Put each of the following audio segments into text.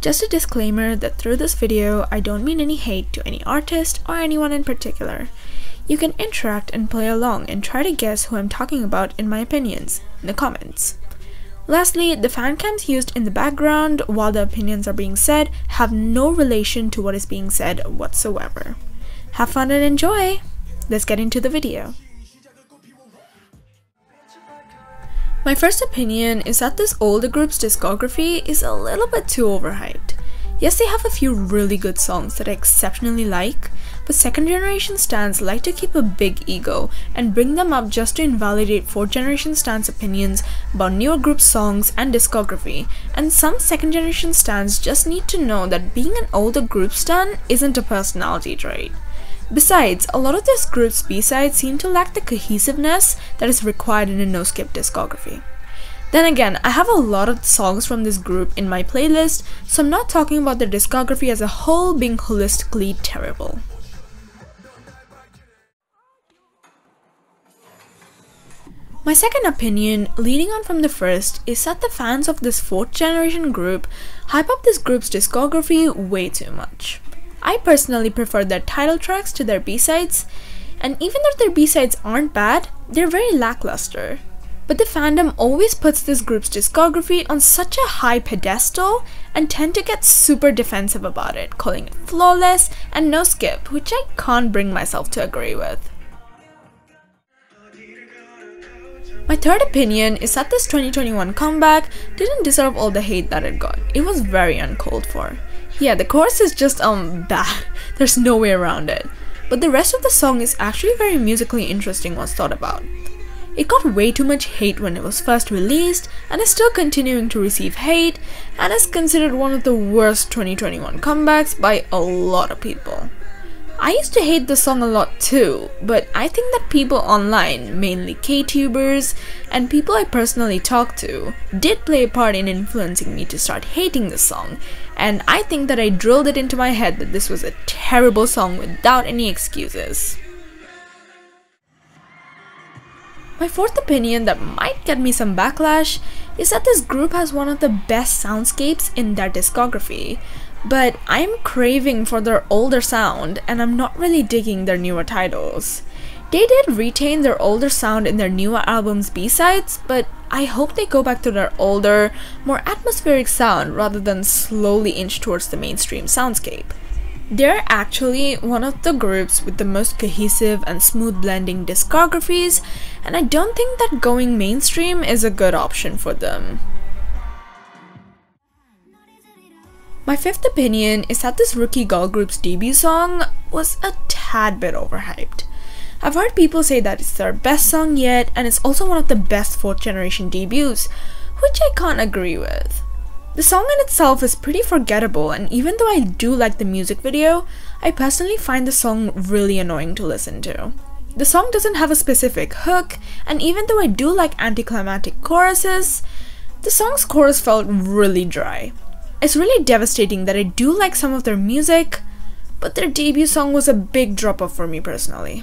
Just a disclaimer that through this video, I don't mean any hate to any artist or anyone in particular. You can interact and play along and try to guess who I'm talking about in my opinions in the comments. Lastly, the fan cams used in the background while the opinions are being said have no relation to what is being said whatsoever. Have fun and enjoy! Let's get into the video. My first opinion is that this older group's discography is a little bit too overhyped. Yes, they have a few really good songs that I exceptionally like, but second generation stans like to keep a big ego and bring them up just to invalidate fourth generation stans opinions about newer group songs and discography, and some second generation stans just need to know that being an older group stan isn't a personality trait. Besides, a lot of this group's B-sides seem to lack the cohesiveness that is required in a no-skip discography. Then again, I have a lot of songs from this group in my playlist, so I'm not talking about their discography as a whole being holistically terrible. My second opinion, leading on from the first, is that the fans of this fourth generation group hype up this group's discography way too much. I personally prefer their title tracks to their B-sides, and even though their B-sides aren't bad, they're very lackluster. But the fandom always puts this group's discography on such a high pedestal and tend to get super defensive about it, calling it flawless and no skip, which I can't bring myself to agree with. My third opinion is that this 2021 comeback didn't deserve all the hate that it got. It was very uncalled for. Yeah, the chorus is just um bad. There's no way around it. But the rest of the song is actually very musically interesting once thought about. It got way too much hate when it was first released and is still continuing to receive hate and is considered one of the worst 2021 comebacks by a lot of people. I used to hate the song a lot too, but I think that people online, mainly K-tubers and people I personally talk to, did play a part in influencing me to start hating the song, and I think that I drilled it into my head that this was a terrible song without any excuses. My fourth opinion that might get me some backlash is that this group has one of the best soundscapes in their discography, but I'm craving for their older sound and I'm not really digging their newer titles. They did retain their older sound in their newer album's B-sides, but I hope they go back to their older, more atmospheric sound rather than slowly inch towards the mainstream soundscape. They're actually one of the groups with the most cohesive and smooth blending discographies, and I don't think that going mainstream is a good option for them. My fifth opinion is that this rookie girl group's debut song was a tad bit overhyped. I've heard people say that it's their best song yet, and it's also one of the best fourth generation debuts, which I can't agree with. The song in itself is pretty forgettable, and even though I do like the music video, I personally find the song really annoying to listen to. The song doesn't have a specific hook, and even though I do like anticlimactic choruses, the song's chorus felt really dry. It's really devastating that I do like some of their music, but their debut song was a big drop off for me personally.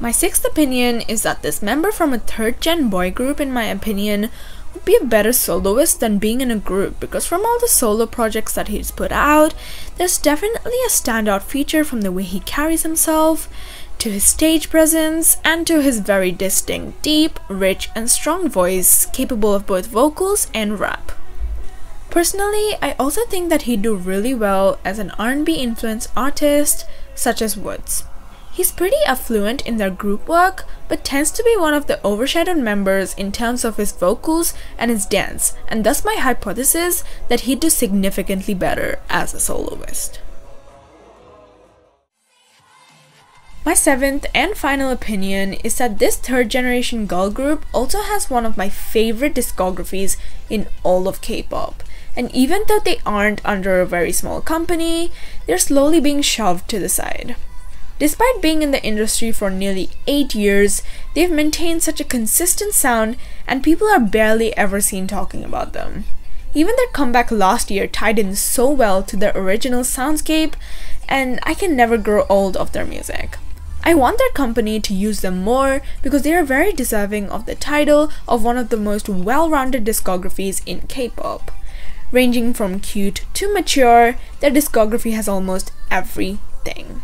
My sixth opinion is that this member from a third gen boy group, in my opinion, would be a better soloist than being in a group because from all the solo projects that he's put out, there's definitely a standout feature from the way he carries himself, to his stage presence, and to his very distinct, deep, rich, and strong voice capable of both vocals and rap. Personally, I also think that he'd do really well as an R&B influenced artist such as WOODZ. He's pretty affluent in their group work, but tends to be one of the overshadowed members in terms of his vocals and his dance, and thus my hypothesis that he'd do significantly better as a soloist. My seventh and final opinion is that this third generation girl group also has one of my favorite discographies in all of K-pop. and even though they aren't under a very small company, they're slowly being shoved to the side. Despite being in the industry for nearly 8 years, they've maintained such a consistent sound and people are barely ever seen talking about them. Even their comeback last year tied in so well to their original soundscape, and I can never grow old of their music. I want their company to use them more because they are very deserving of the title of one of the most well rounded discographies in K pop. Ranging from cute to mature, their discography has almost everything.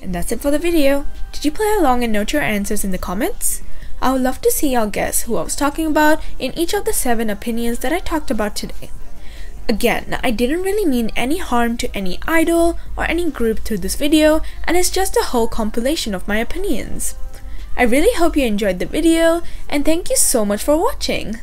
And that's it for the video. Did you play along and note your answers in the comments? I would love to see y'all guess who I was talking about in each of the 7 opinions that I talked about today. Again, I didn't really mean any harm to any idol or any group through this video and it's just a whole compilation of my opinions. I really hope you enjoyed the video and thank you so much for watching.